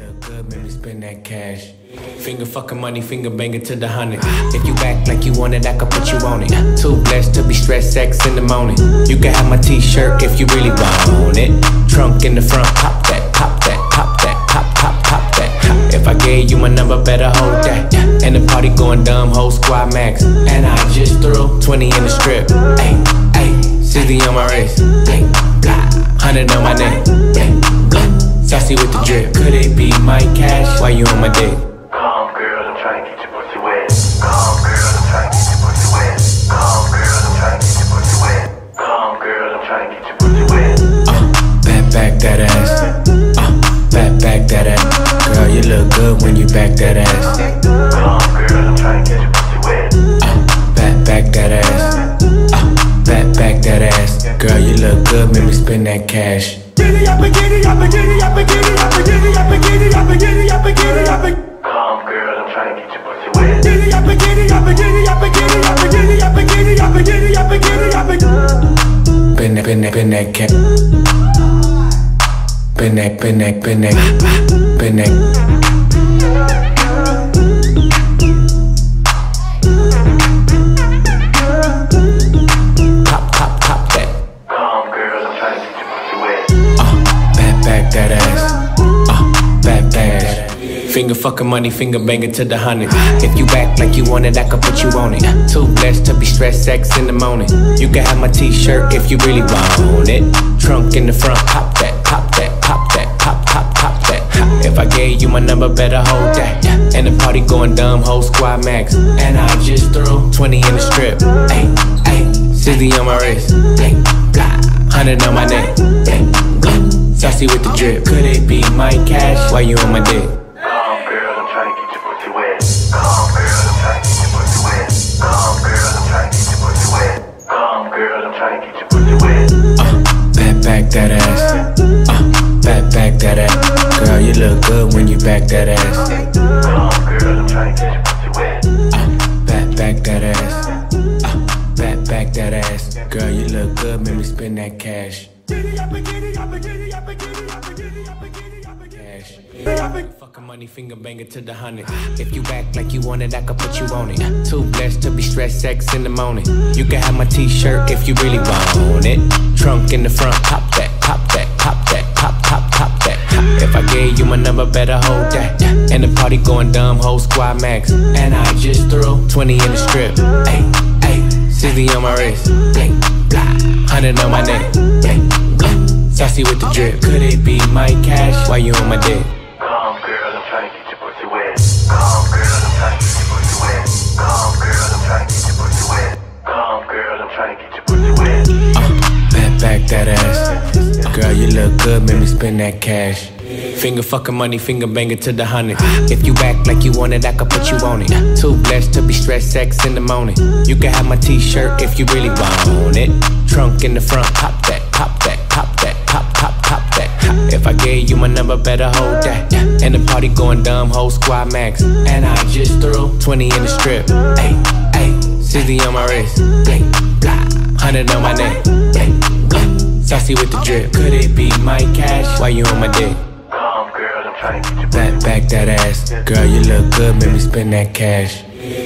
good, spend that cash. Finger fucking money, finger banging to the hundred. If you back like you want it, I can put you on it. Too blessed to be stressed, sex in the morning. You can have my t-shirt if you really want it. Trunk in the front, pop that, pop that, pop that, pop, pop, pop that. If I gave you my number, better hold that. And the party going dumb, whole squad max. And I just threw 20 in the strip. Ay, ay, 60 on my wrist. Ay, blah, 100 on my neck. Saucy with the drip. Could it be my cash? Why you on my dick? Come girl, I'm trying to get your pussy wet. Come girl, I'm trying to get your pussy wet. Come girl, I'm trying to get your pussy wet. Come girl, I'm trying to get your pussy wet. Uh, back, back that ass. Uh, back, back that ass. Girl, you look good when you back that ass. Come girl, I'm trying to get your pussy wet. Uh, back, back that ass. Uh, back, back that ass. Girl, you look good, make me spend that cash. Giddy up and giddy up and giddy up and giddy up and giddy up and giddy up and giddy up and giddy up and Come girl, I'm trying to get your pussy wet. giddy up and giddy up and giddy up and giddy up and giddy up and giddy up and giddy up and giddy up and Bend that, bend that, bend that cash. Bend Finger fucking money, finger banging to the hundred. If you act like you want it, I can put you on it. Too blessed to be stressed, sex in the morning. You can have my t-shirt if you really want it. Trunk in the front, pop that, pop that, pop that, pop, pop, pop that. If I gave you my number, better hold that. And the party going dumb, whole squad max. And I just threw 20 in the strip. Ay, 60 on my wrist. Blah, 100 on my neck. Uh, saucy with the drip. Could it be my cash? Why you on my dick? Good when you back that ass. Uh, back, back that ass. Uh, back, back that ass. Girl, you look good, make me spend that cash. Fucking money, finger banging to the hundred. If you back like you want it, I can put you on it. Too blessed to be stressed, sex in the morning. You can have my t-shirt if you really want it. Trunk in the front, pop that, pop that, If I gave you my number, better hold that. And the party going dumb, whole squad max. And I just threw 20 in the strip. Ay, ay, 60 on my wrist. Ay, blah, 100 on my neck. Ay, uh, saucy with the drip. Could it be my cash? Why you on my dick? Come girl, I'm trying to get your pussy wet. Come girl, I'm trying to get your pussy wet. Come girl, I'm trying to get your pussy wet. Come girl, I'm trying to get your pussy wet. Back, that ass. Girl, you look good, make me spend that cash. Finger fucking money, finger banging to the hundred. If you back like you want it, I can put you on it. Too blessed to be stressed, sex in the morning. You can have my t-shirt if you really want it. Trunk in the front, pop that, pop that, pop that, pop, pop, pop that. If I gave you my number, better hold that. And the party going dumb, whole squad max. And I just threw 20 in the strip. Ay, ay, 60 on my wrist. Ay, blah, 100 on my neck. Ay, saucy with the drip. Could it be my cash? Why you on my dick? Come girl, I'm trying to get your Back, back that ass. Girl, you look good, make me spend that cash.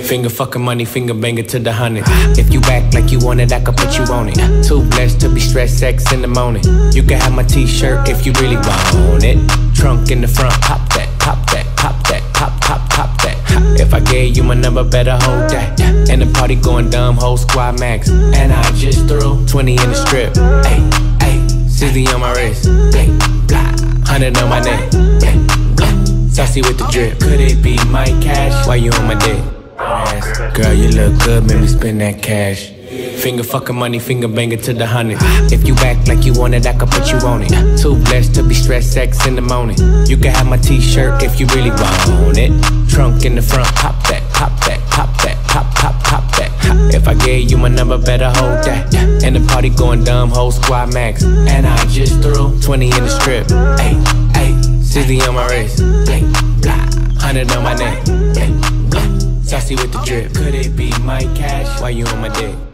Finger fucking money, finger banging to the hundred. If you back like you want it, I can put you on it. Too blessed to be stressed, sex in the morning. You can have my t-shirt if you really want it. Trunk in the front, pop that, pop that, pop that, pop, pop, pop that. If I gave you my number, better hold that. And the party going dumb, whole squad max. And I just threw 20 in the strip. Ay, 60 on my wrist. 100 on my neck. Saucy with the drip. Could it be my cash? Why you on my dick? Girl, you look good, make me spend that cash. Finger fucking money, finger banging to the hundred. If you back like you want it, I can put you on it. Too blessed to be stressed, sex in the morning. You can have my t-shirt if you really want it. Trunk in the front, pop that, pop that, pop that, pop, pop, pop. If I gave you my number, better hold that. And the party going dumb, whole squad max. And I just threw 20 in the strip. Ay, ay, 60 on my wrist. Ay, blah, 100 on my neck. Saucy with the drip. Could it be my cash? Why you on my dick?